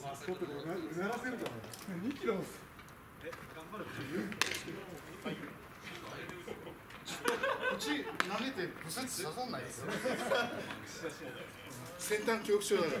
2キロのマスコットでうなうならせるかも2キロのえ頑張るううち投げてブサッと刺さんない。ですよ先端恐怖症だから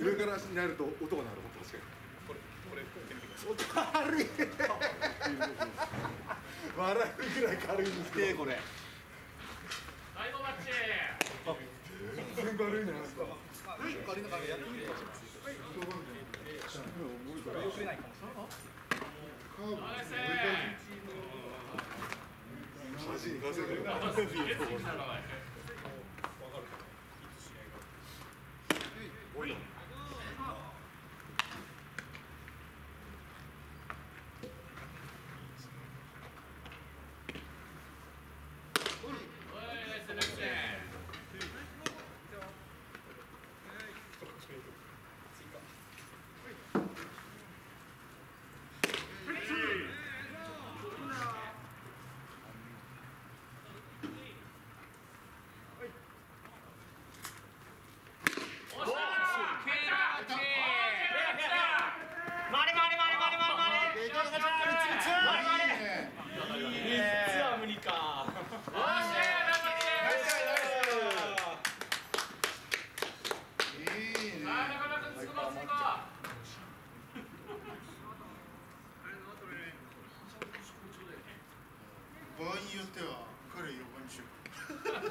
上から足になると音が鳴る本確かにこれこれこれ軽い笑うぐらい軽いんですけどこれ最後マッチ全然軽いじゃないですかはい、軽いのかやってみ、うるかい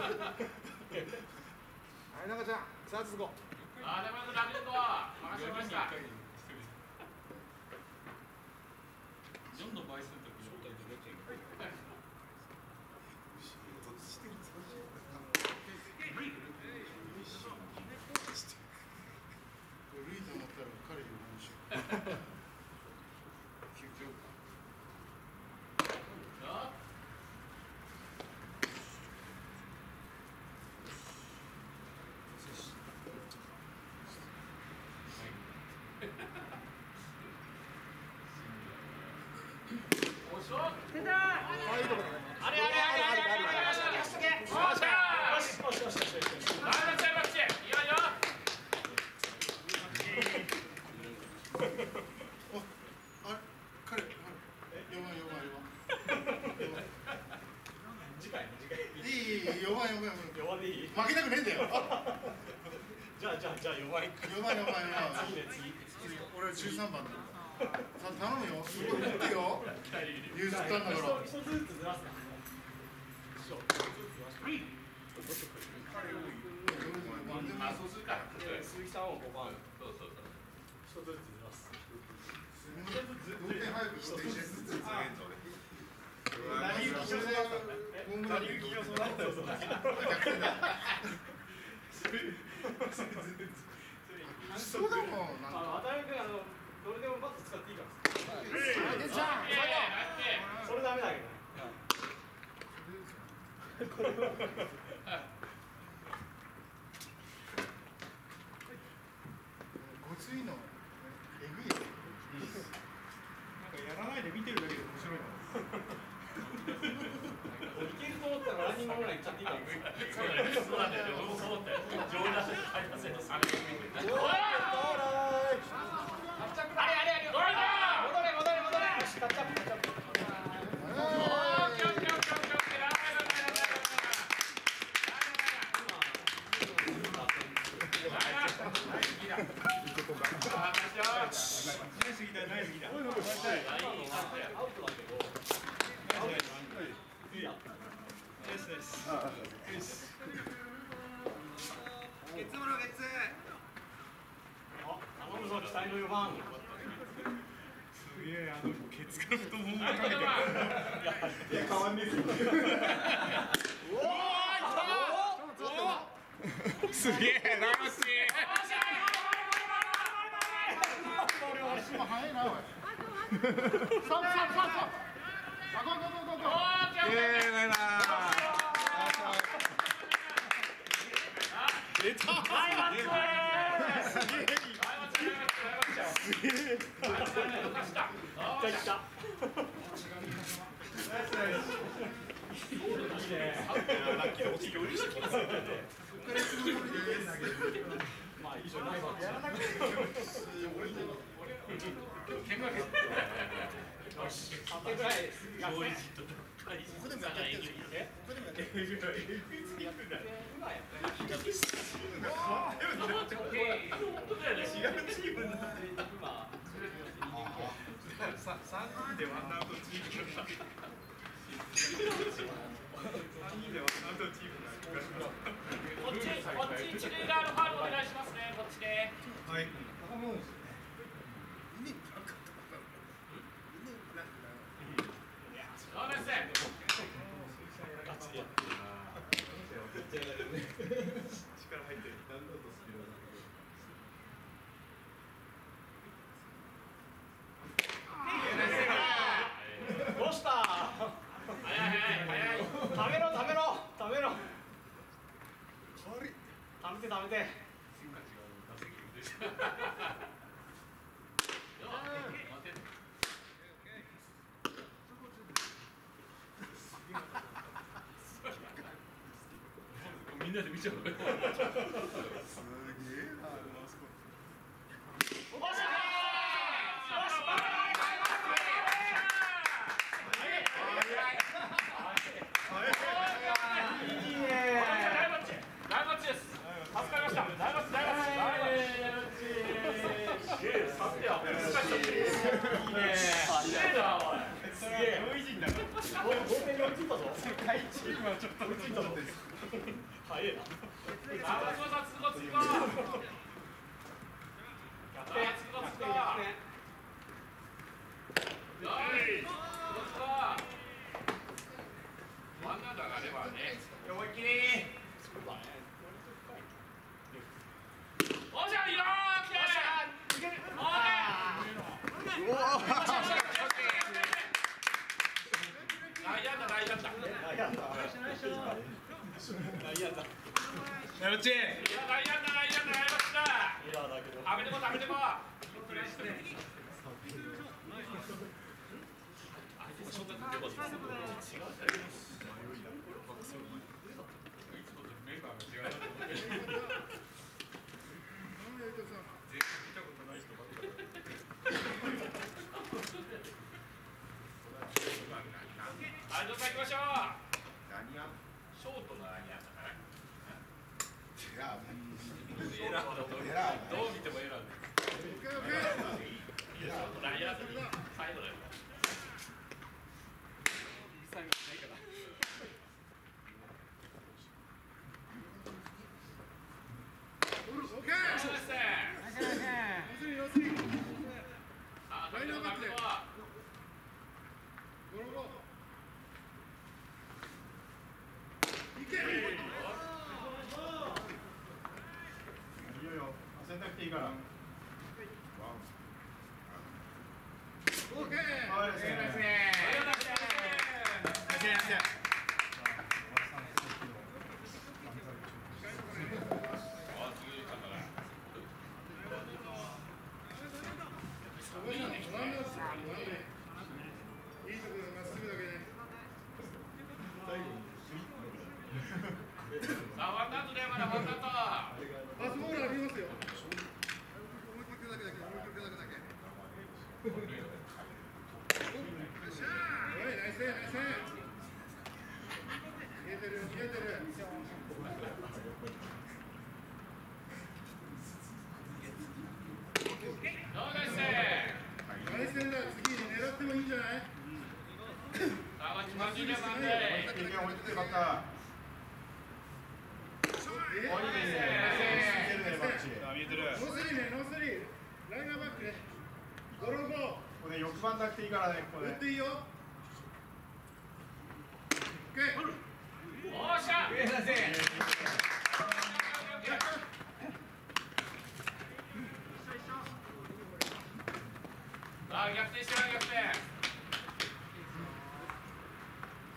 はい中ちゃんさあ続こう。うあー中村君楽に行こう任せました。4の倍数んだよ。じゃあじゃあじゃあ弱い4番4番4番次ね次俺13番ださ頼むよすごい打ってよ譲ったんだから一つずつずらすなあそうするか鈴木さんを5番そうそうそう一ずつずらす一ずつ成り行き競争だったんだホームラン成り行き競争だったそごついの、えぐい。なんかやらないで見てるだけで面白いな。いけると思ったら何もないちゃっと今。そうなんだよ。すげえあのケツから太ももがかけていや変わんねえっすよすげえ長し足も速いな。おいストップストップストップあゴーゴーゴーゴーゴーイエーイナイナ出たはいマッチいったいったまあいいじゃないわやらなくていいよ勝手ぐらいですいここでもやってるえここでもやってるさ三人でワンアウトチーム三人でワンアウトチームこっちこっち一塁側のファウルお願いしますねこっちで。はい高めです意味なかった意味なかったそうです力入ってるどうした早い早い早い食べろ食べろ食べろ悪い食べて食べてみんなで見ちゃうすげえな大バッチ大バッチです助かりました大バッチ大バッチ大バッチすげえさてや難しいいいねすげえなおい。すげえ。上位陣だな同点に追いついたぞ。世界チームはちょっと追いついたのです早いな あ松本さん逆転つこつこ逆転よいつこつこワンアウトがあればね思いっきりそうだねおじゃんよー来ておい内野だ内野だ内野だ内野だやろちいや内野だ内野だ内野だエラーだけど食べてこ食べてこメンバーが違う頼むよ伊藤さんい人ばっかりはいどうぞ行きましょう。ートの内野だからいやエラーだとエラーどう見てもエラーだオッケーオッケーいいよ内野だ最後だよオッケーそうです要するに要するにあ食べてこ食べてゴロゴロいけいいよよ焦んなくていいから。オッケーはいですねいいところまっすぐだけねさあワンアウトでまだワンアウトパスボールありますよ思いっきりだけだけ思いっきりだけだけよっしゃーおいナイスナイス逃げてる逃げてるどうですナイスだ次狙ってもいいんじゃないさあワンチ30秒なんで経験置いててよかったえおいいね見えてるねバッチあ見えてるノースリーねノースリーライナーバックねドローゴーこれ欲張んなくていいからねここで打っていいよオッケーおっしゃさあ逆転してな逆転。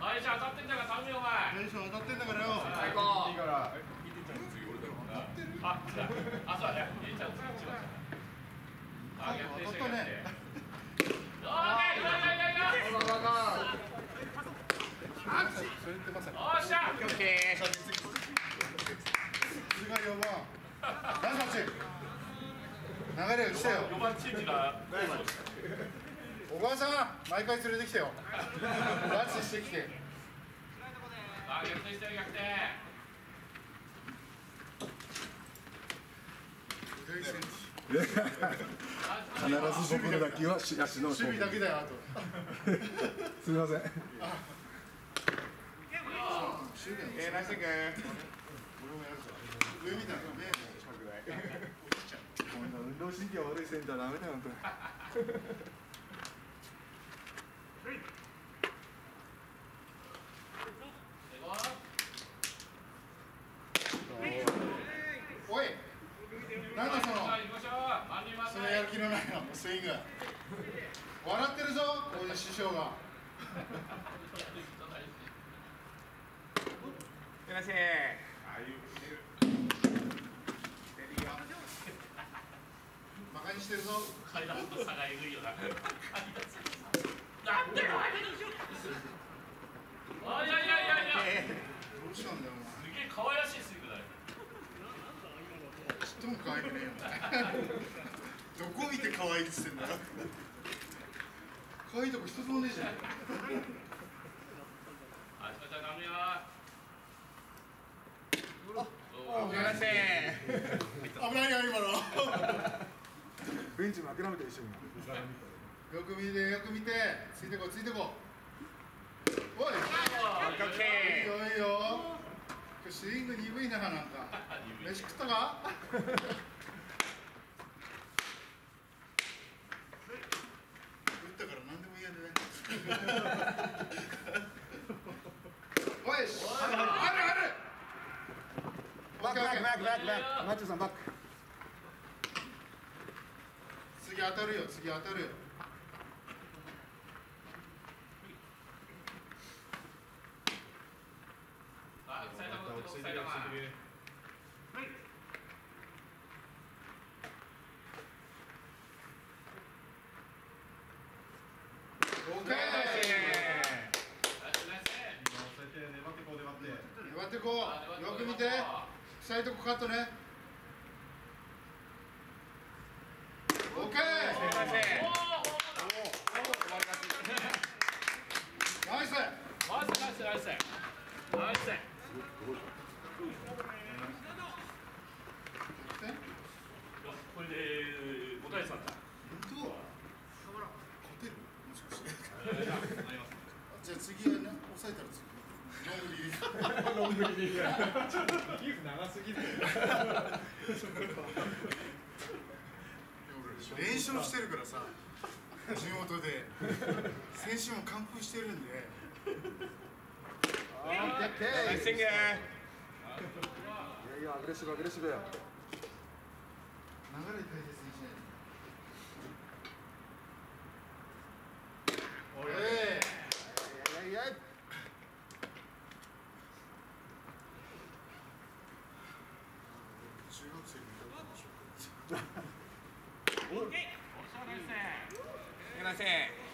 最初当たってんだから頼むよお前。テンション当たってんだからよ。最高。いいからあ、そうだ。あ、そうだね。入れちゃう。違う違うあ、逆転して逆転。オーケー、いやいやいやいや。それってまさにおっしゃ。次が4番ナイスマッチ流れをしてよ。四番チームが。小川さん毎回連れてきてよ。拉致してきて。あ、逆転してる逆転。必ず僕の打球はし足の守備だけだよあと。すみません。えーナイステイク俺もやるぞ上見たらね。こんな運動神経悪いセンターダメだよ本当においなんだそのさあ、行きましょう。万人万そのやる気のないのスイング笑ってるぞここで師匠がいらっしゃいバカにしてるぞ階段と差がえぐいよな。なんで。よ。あ、い。やいやいやいや。どうしたんだよお前すげえ可愛らしい。スイングだね。前ちっとも可愛くねえよどこ見て可愛い。っつってんだよ可愛い。とこ一つもねえじゃんあ、ちょっとダメよ。おい。らっしゃい。危ないよ今のベンチも諦めて一緒によく見てよく見てついてこついてこおいいいよいいよ今日スイング鈍いななんか飯食ったか打ったから何でも言えねおいしあるあるバックバックバックバックマッチョさんバック次当たるよ次当たるよ。あ、埼玉と埼玉。オッケー粘ってこう粘って。粘ってこう。よく見て。臭いとこカットねオッケーナイスナイスナイスナイスナイスナイスこれで5対3だ本当は勝てるもしかしてじゃあ次はね抑えたら次ロングリリーギフ長すぎる練習してるからさ地元で。先週も完封してるんで。ナイススイング。いやいやアグレッシブアグレッシブ流れ大切にしないと。おいいやいやい。や中学生に見たことすいません。